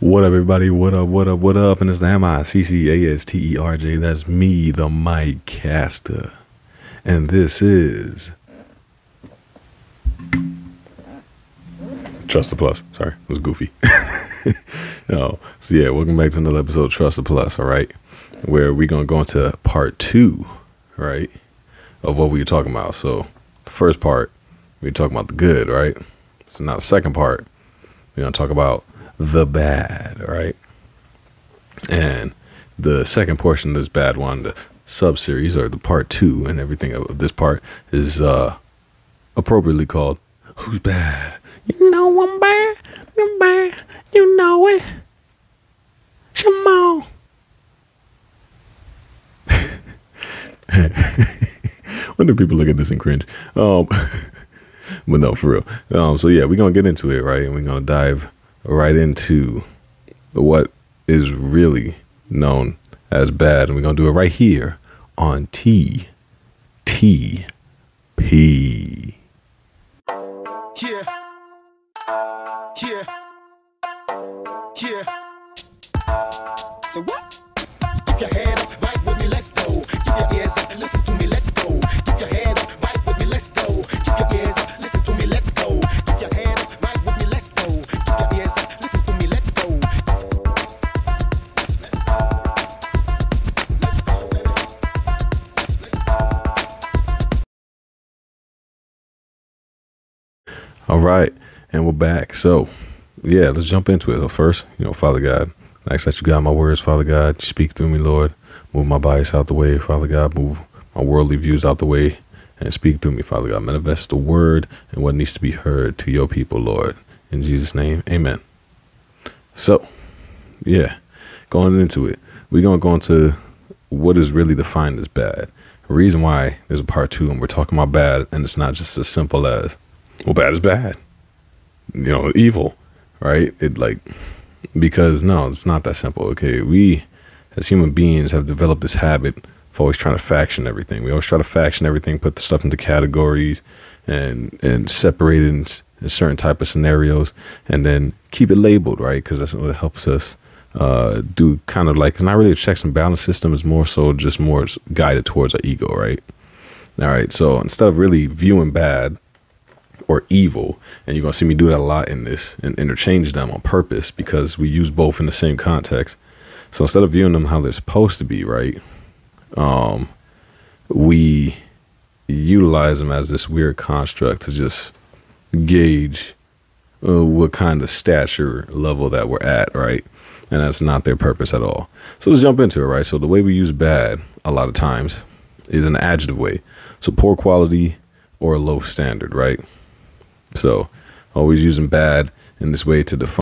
What up, everybody? What up? What up? What up? And it's the M I C C A S T E R J. That's me, the Mike Caster. And this is Trust the Plus. Sorry, it was goofy. no. So, yeah, welcome back to another episode of Trust the Plus, all right? Where we're going to go into part two, right? Of what we were talking about. So, the first part, we were talking about the good, right? So, now the second part, we're going to talk about the bad, right? And the second portion of this bad one, the sub series or the part two and everything of, this part is uh appropriately called Whose Bad? You know I'm bad, I'm bad, you know it. Come when do people look at this and cringe? Um, but no, for real. Um, so yeah, we're gonna get into it, right? And we're gonna dive right into what is really known as bad, and we're gonna do it right here on T T P. Yeah. Yeah. Yeah. So what? Keep your head up, right with me, let's go. Keep your ears up and listen to me, let's All right, and we're back. So, yeah, let's jump into it. So first, you know, Father God, I ask that you guide my words, Father God. Speak through me, Lord. Move my bias out the way, Father God. Move my worldly views out the way and speak through me, Father God. Manifest the word and what needs to be heard to your people, Lord. In Jesus' name, amen. So, yeah, going into it, we're going to go into what is really defined as bad. The reason why there's a part two and we're talking about bad, and it's not just as simple as, well, bad is bad. You know, evil, right? It like, because no, it's not that simple. Okay, we as human beings have developed this habit of always trying to faction everything. We always try to faction everything, put the stuff into categories, and and separate it in, in certain type of scenarios, and then keep it labeled, right? Because that's what helps us uh, do kind of like it's not really a checks and balance system. It's more so just more guided towards our ego, right? All right. So instead of really viewing bad or evil, and you're gonna see me do that a lot in this and interchange them on purpose because we use both in the same context. So instead of viewing them how they're supposed to be, right? Um, we utilize them as this weird construct to just gauge uh, what kind of stature level that we're at, right? And that's not their purpose at all. So let's jump into it, right? So the way we use bad a lot of times is an adjective way. So poor quality or a low standard, right? So always using bad in this way to define